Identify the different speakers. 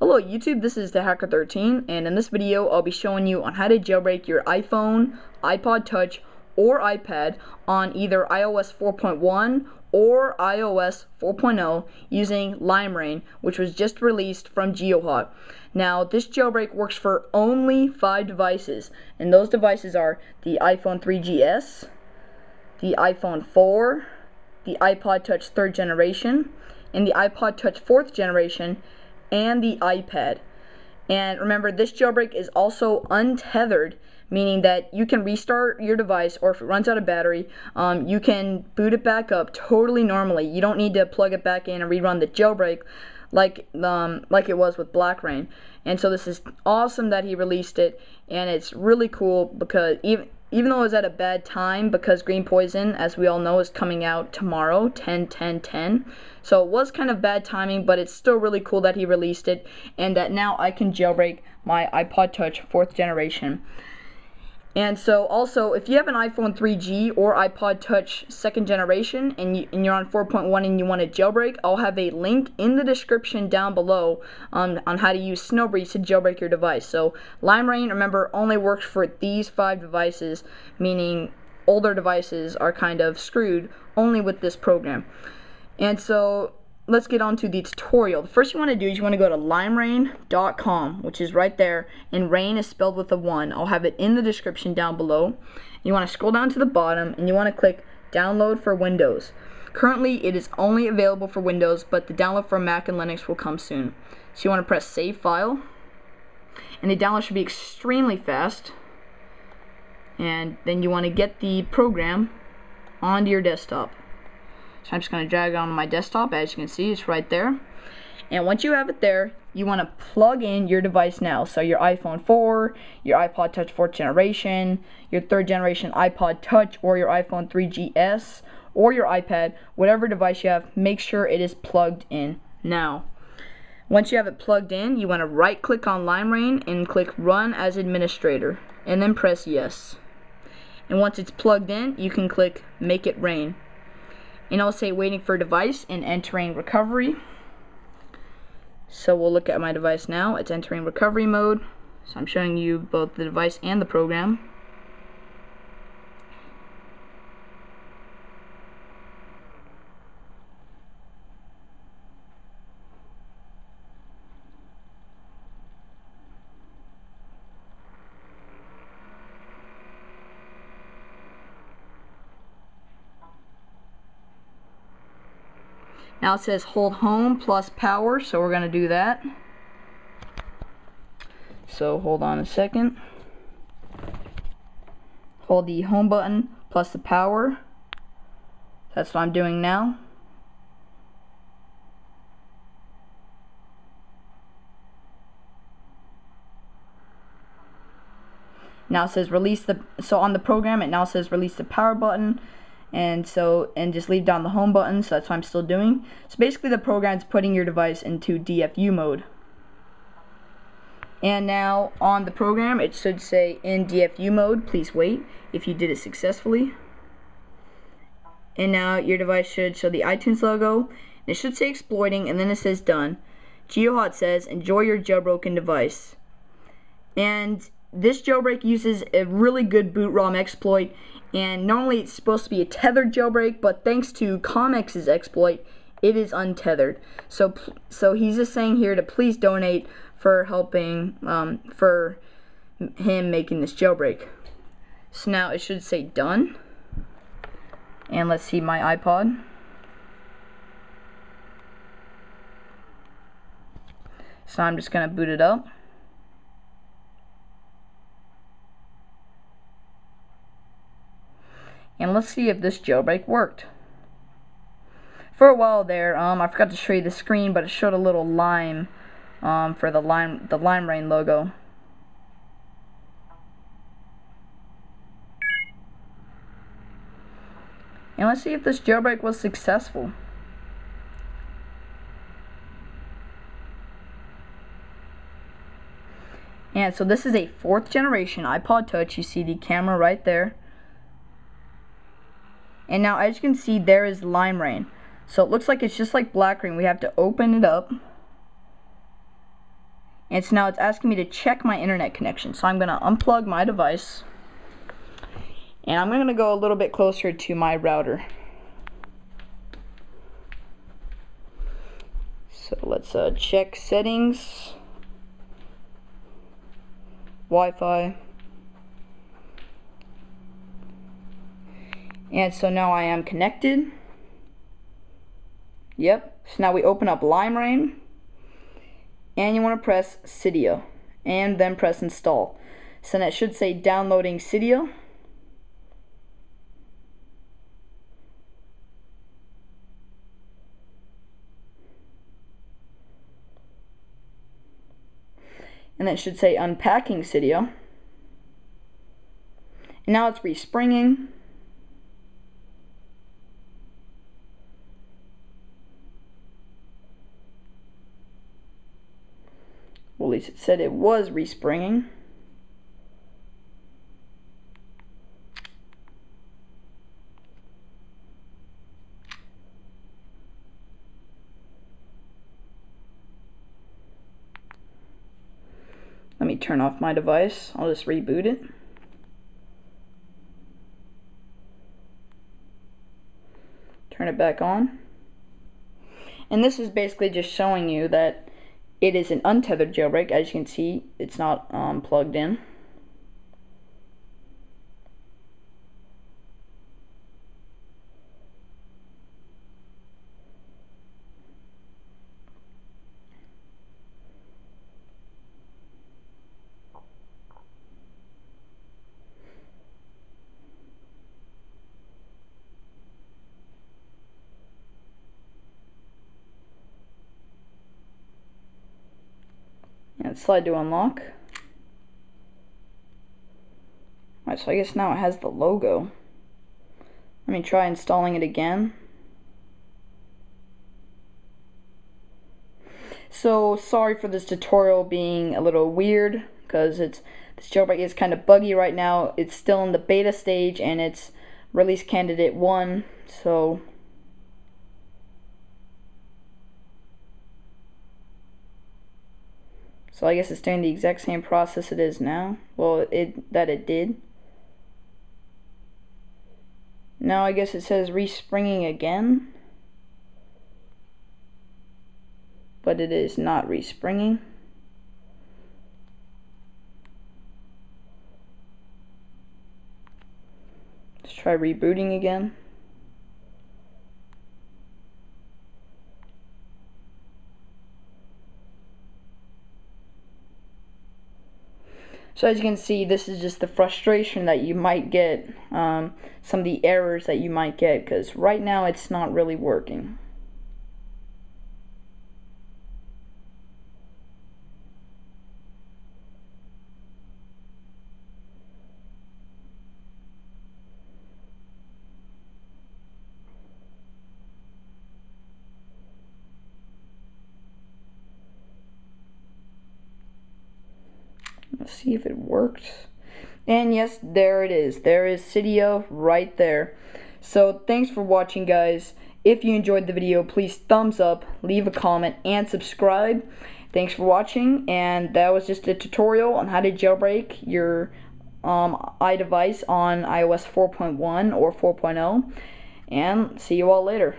Speaker 1: Hello YouTube, this is the Hacker 13 and in this video I'll be showing you on how to jailbreak your iPhone, iPod Touch, or iPad on either iOS 4.1 or iOS 4.0 using LimeRain, which was just released from GeoHot. Now, this jailbreak works for only five devices, and those devices are the iPhone 3GS, the iPhone 4, the iPod Touch 3rd generation, and the iPod Touch 4th generation, and the iPad. And remember, this jailbreak is also untethered, meaning that you can restart your device, or if it runs out of battery, um, you can boot it back up totally normally. You don't need to plug it back in and rerun the jailbreak like um, like it was with BlackRain. And so this is awesome that he released it, and it's really cool because even even though it was at a bad time because Green Poison, as we all know, is coming out tomorrow, 10 10 10. So it was kind of bad timing, but it's still really cool that he released it and that now I can jailbreak my iPod Touch 4th generation. And so also, if you have an iPhone 3G or iPod Touch second generation and, you, and you're on 4.1 and you want to jailbreak, I'll have a link in the description down below on how to use Snowbreeze to jailbreak your device. So LimeRain, remember, only works for these five devices, meaning older devices are kind of screwed only with this program. And so let's get on to the tutorial. The first you want to do is you want to go to limerain.com, which is right there, and rain is spelled with a 1. I'll have it in the description down below. You want to scroll down to the bottom, and you want to click download for Windows. Currently, it is only available for Windows, but the download for Mac and Linux will come soon. So you want to press Save File, and the download should be extremely fast. And then you want to get the program onto your desktop. So I'm just going to drag it onto my desktop. As you can see, it's right there. And once you have it there, you want to plug in your device now. So your iPhone 4, your iPod Touch 4th generation, your 3rd generation iPod Touch, or your iPhone 3GS, or your iPad, whatever device you have, make sure it is plugged in now. Once you have it plugged in, you want to right click on LimeRain and click Run as Administrator, and then press Yes. And once it's plugged in, you can click Make It Rain and I'll say waiting for device and entering recovery. So we'll look at my device now. It's entering recovery mode. So I'm showing you both the device and the program. Now it says hold home plus power, so we're going to do that. So hold on a second. Hold the home button plus the power. That's what I'm doing now. Now it says release the, so on the program it now says release the power button and so and just leave down the home button so that's what I'm still doing. So basically the program is putting your device into DFU mode. And now on the program it should say in DFU mode. Please wait if you did it successfully. And now your device should show the iTunes logo. It should say exploiting and then it says done. GeoHot says enjoy your jailbroken device. And this jailbreak uses a really good boot ROM exploit and normally it's supposed to be a tethered jailbreak, but thanks to Comex's exploit, it is untethered. So, so he's just saying here to please donate for helping um, for him making this jailbreak. So now it should say done. And let's see my iPod. So I'm just going to boot it up. Let's see if this jailbreak worked. For a while there, um, I forgot to show you the screen, but it showed a little lime um, for the lime the lime rain logo. And let's see if this jailbreak was successful. And so this is a fourth generation iPod Touch. You see the camera right there. And now as you can see there is Lime Rain. So it looks like it's just like Black Rain. We have to open it up. And so now it's asking me to check my internet connection. So I'm going to unplug my device. And I'm going to go a little bit closer to my router. So let's uh, check settings, Wi-Fi. And so now I am connected. Yep. So now we open up LimeRain. And you want to press Cydia. And then press install. So that should say downloading Cydia. And that should say unpacking Cydia. And now it's respringing. Least it said it was respringing. Let me turn off my device. I'll just reboot it. Turn it back on. And this is basically just showing you that it is an untethered jailbreak. As you can see, it's not um, plugged in. Slide to unlock. Alright, so I guess now it has the logo. Let me try installing it again. So sorry for this tutorial being a little weird because it's this jailbreak is kind of buggy right now. It's still in the beta stage and it's release candidate 1 so So I guess it's doing the exact same process it is now. Well, it that it did. Now I guess it says respringing again. But it is not respringing. Let's try rebooting again. So as you can see, this is just the frustration that you might get, um, some of the errors that you might get, because right now it's not really working. Let's see if it worked. And yes, there it is. There is Cydia right there. So thanks for watching, guys. If you enjoyed the video, please thumbs up, leave a comment, and subscribe. Thanks for watching, and that was just a tutorial on how to jailbreak your um, iDevice on iOS 4.1 or 4.0. And see you all later.